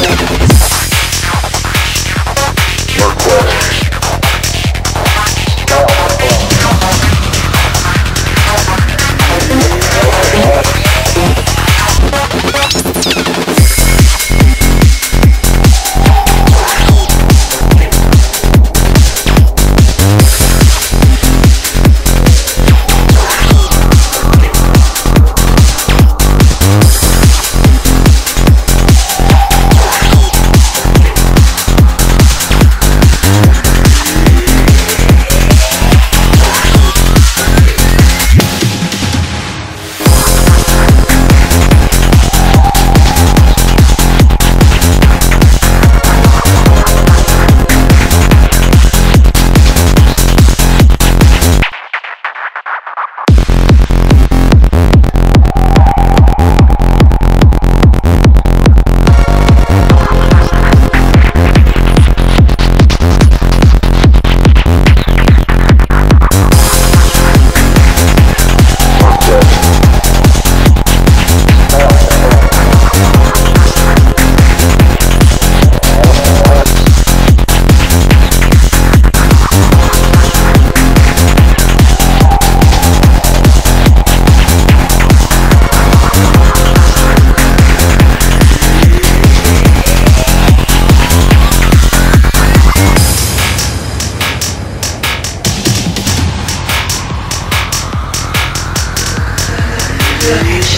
Thank Revolution.